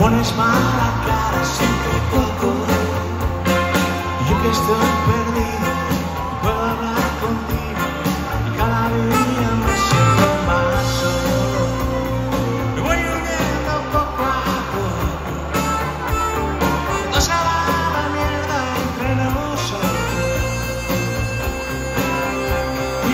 pones mala cara siempre poco. Yo que estoy perdido, puedo hablar contigo y cada día me siento más solo. Me voy hundiendo poco a poco. No se va la mierda entre nosotros. Y